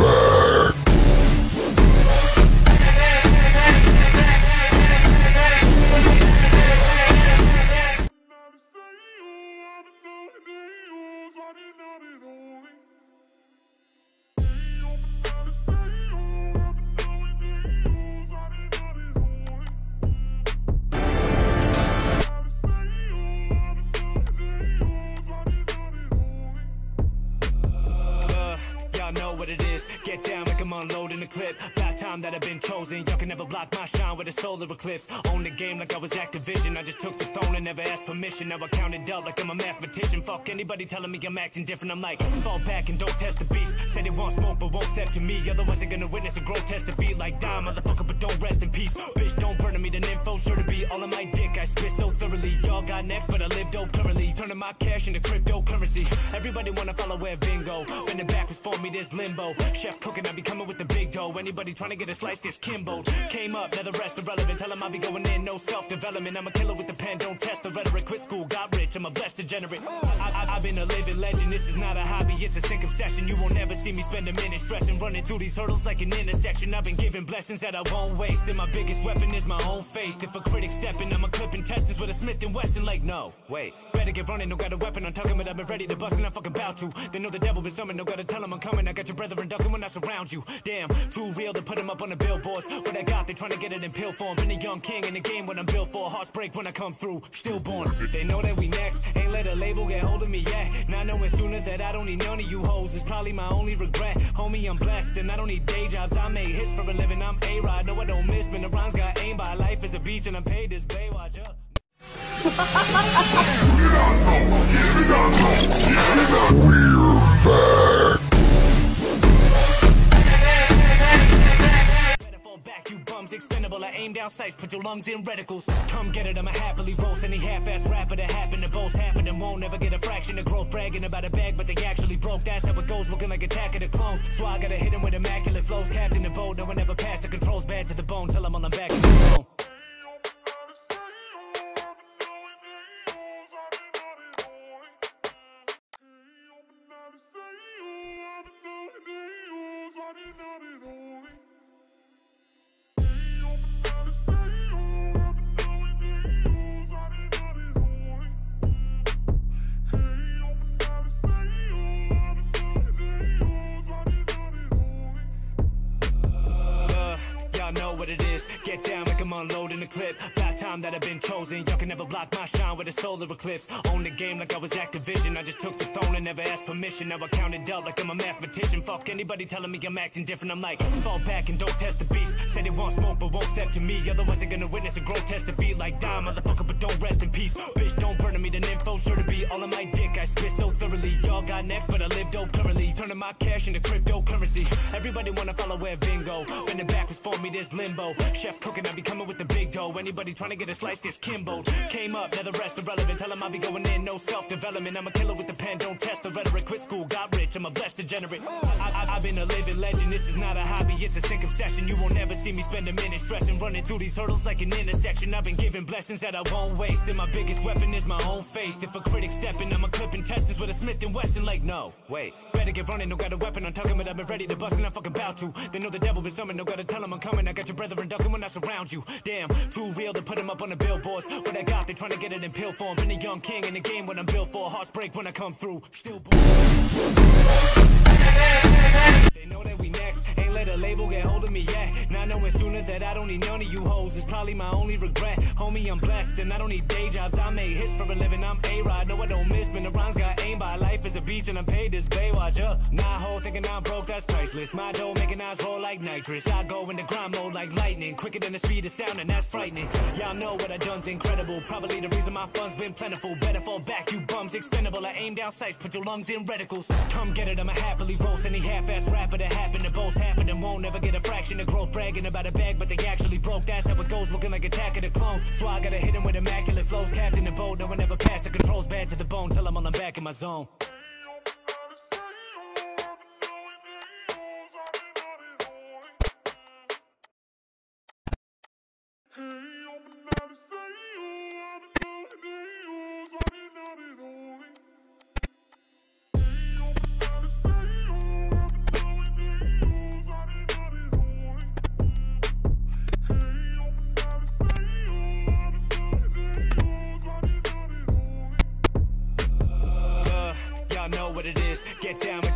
Uh, unloading the clip. About time that I've been chosen. Y'all can never block my shine with a solar eclipse. Own the game like I was Activision. I just took the throne and never asked permission. Now I count it up like I'm a mathematician. Fuck anybody telling me I'm acting different. I'm like, fall back and don't test the beast. Said they want smoke but won't step to me. Otherwise they're gonna witness a grotesque defeat. Like, die, motherfucker, but don't rest in peace. Bitch, don't burn me. The info sure to be all on my dick. I spit so thoroughly. Y'all got next, but I live dope currently. Turning my cash into cryptocurrency. Everybody wanna follow where bingo. Bending backwards for me, there's limbo. Chef cooking, I be coming with the big dough. Anybody trying to get a slice gets kimbo. Came up, now the rest irrelevant. Tell 'em I be going in, no self development. I'm a killer with the pen, don't test the rhetoric. Quit school, got rich, I'm a blessed degenerate. I, I, I've been a living legend, this is not a hobby, it's a sick obsession. You won't never see me spend a minute stressing, running through these hurdles like an intersection. I've been given blessings that I won't waste, and my biggest weapon is my own faith. If a critic stepping, I'm a clipping testings with a Smith and Wesson. Like, no, wait, better get running, no got a weapon. I'm talking, but I've been ready to bust, and I'm fucking bout to. They know the devil been summoned, no gotta tell 'em I'm coming. I got your brethren ducking when I surround you. Damn, too real to put 'em up on the billboards. What I got, they trying to get it in pill form. Been a young king in the game when I'm built for. Hearts break when I come through, stillborn. They know that we next, ain't let a label get hold of me yet. Not knowing sooner that I don't need none of you hoes is probably my only regret. Homie, I'm blessed and I don't need day jobs. I make hits for a living. I'm A-Rod, no I don't miss, man. The rhymes got aim by. Life is a beach and I'm paid this Baywatch up. Fall back, you. I aim down sights, put your lungs in reticles. Come get it, I'ma happily roast any half-ass rapper that happen to. Half of them won't get a fraction of growth, bragging about a bag, but they actually broke. That's how it goes, looking like attack of the clones. So I gotta hit him with immaculate flows, captain the boat. No one ever passed the controls, bad to the bone. I'm back the zone. Unloading the clip. About time that I've been chosen. Y'all can never block my shine with a solar eclipse. Own the game like I was Activision. I just took the throne and never asked permission. Now I count it up like I'm a mathematician. Fuck anybody telling me I'm acting different. I'm like, fall back and don't test the beast. Said they want smoke but won't step to me. Otherwise they're gonna witness a grotesque defeat. Like, die, motherfucker, but don't rest in peace. Bitch, don't burn me. The info sure to be all on my dick. I spit so thoroughly. Y'all got next, but I live dope currently. Turning my cash into cryptocurrency. Everybody wanna follow where bingo. Bending for me, there's limbo. Chef cooking, I be coming with the big dough. Anybody trying to get a slice gets kimbo. Came up, now the rest irrelevant. Tell 'em I be going in, no self development. I'm a killer with the pen, don't test the rhetoric. Quit school, got rich. I'm a blessed degenerate. I, I, I've been a living legend. This is not a hobby, it's a sick obsession. You won't never see me spend a minute stressing, running through these hurdles like an intersection. I've been given blessings that I won't waste, and my biggest weapon is my own faith. If a critic stepping, I'm a clipping testings with a Smith and Wesson. Like, no, wait, better get running. No got a weapon, I'm talking, but I've been ready to bust, and I'm fucking bout to. They know the devil been summoned, no gotta tell 'em I'm coming. I got your brethren ducking when I surround you. Damn, too real to put 'em up on the billboards. What I got, they trying to get it in pill form. Been a young king in the game when I'm built for. Hearts break when I come through. Still born. They know that we next. Ain't let a label get hold of me yet. Not knowing sooner that I don't need none of you hoes is probably my only regret. Homie, I'm blessed and I don't need day jobs. I made hits for a living. I'm A-Rod. No, I don't miss, man. The rhymes got aim by. Life is a beach and I'm paid this Baywatch. Uh, hoe thinking I'm broke, that's priceless. My dough making eyes roll like nitrous. I go into grind mode like lightning. Quicker than the speed of sound and that's frightening. Y'all know what I done's incredible. Probably the reason my funds been plentiful. Better fall back, you bums. Expendable. I aim down sights, put your lungs in reticles. Come get it, I'ma happily roast any half-ass rapper that happened to boast. Half of them won't ever get a fraction of growth. Bragging about a bag, but they actually broke. That's how it goes, looking like attack of the clones. So I gotta hit him with immaculate flows. Captain the boat, no one ever passed the controls. Bad to the bone, till I'm the back in my zone.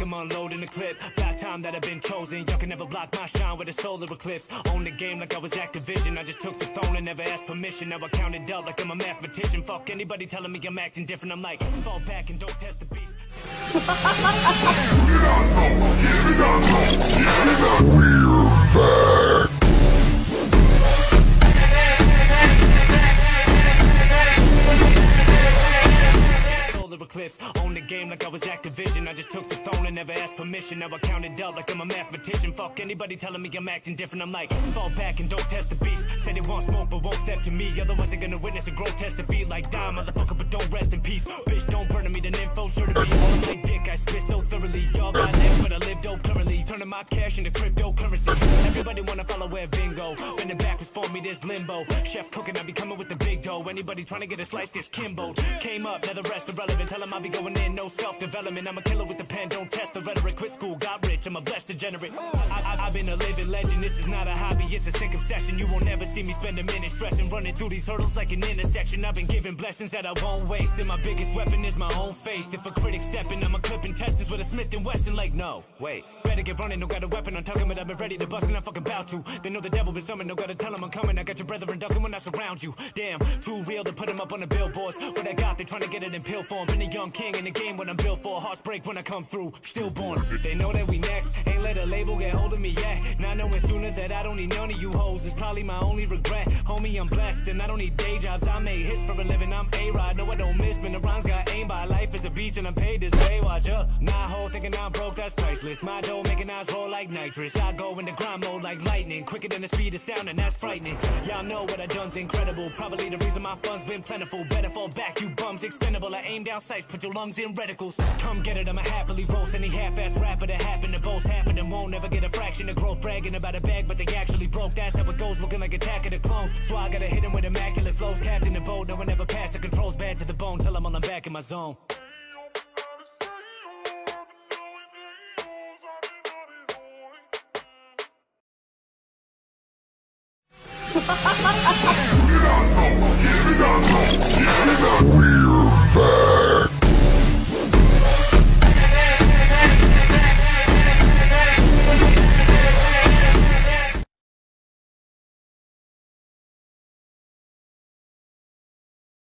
I'm unloading the clip. About time that I've been chosen. Y'all can never block my shine with a solar eclipse. Own the game like I was Activision. I just took the throne and never asked permission. Now I count it up like I'm a mathematician. Fuck anybody telling me I'm acting different. I'm like, fall back and don't test the beast. solar eclipse. Own the game like I was Activision. I just took the throne and never asked permission. Now I count it up like I'm a mathematician. Fuck anybody telling me I'm acting different. I'm like, fall back and don't test the beast. Say they want smoke but won't step to me. Otherwise they're gonna witness a grotesque defeat like die, motherfucker. But don't rest in peace. Bitch, don't burn me. The info sure to be all my dick. I spit so thoroughly. Y'all got next, but I live dope currently. Turning my cash into cryptocurrency. Everybody wanna follow where bingo. Bending backwards for me, this limbo. Chef cooking, I be coming with the. Anybody trying to get a slice gets kimbo. Came up, now the rest irrelevant. Tell them I be going in, no self development. I'm a killer with the pen, don't test the rhetoric. Quit school, got rich, I'm a blessed degenerate. I, I've been a living legend, this is not a hobby, it's a sick obsession. You won't ever see me spend a minute stressing, running through these hurdles like an intersection. I've been given blessings that I won't waste, and my biggest weapon is my own faith. If a critic stepping, I'm a clipping testers with a Smith and Wesson. Like, no, wait, better get running, no got a weapon, I'm talking, but I've been ready to bust, and I'm fucking about to. They know the devil been summoned, no gotta tell them I'm coming. I got your brethren ducking when I surround you. Damn, too real to put them up on the billboards. What I got, they trying to get it in pill form. Been a young king in the game when I'm built for. Hearts break when I come through, stillborn. They know that we next, ain't let a label get hold of me yet. Not knowing sooner that I don't need none of you hoes is probably my only regret. Homie, I'm blessed and I don't need day jobs. I made hits for a living, I'm A-Rod. No, I don't miss, man. The beach and I'm paid this way. Up. Nah, hoe thinking I'm broke, that's priceless. My dough making eyes roll like nitrous. I go in the grind mode like lightning, quicker than the speed of sound, and that's frightening. Y'all know what I done's incredible. Probably the reason my funds been plentiful. Better fall back, you bums expendable. I aim down sights, put your lungs in reticles. Come get it, I'ma happily roast any half-ass rapper that happen to boast. Half of them won't ever get a fraction of growth. Bragging about a bag, but they actually broke. That's how it goes, looking like attack of the clones. So I gotta hit him with immaculate flows. Captain the boat, no one ever passed the controls. Bad to the bone, tell him I'm back in my zone. Ha ha!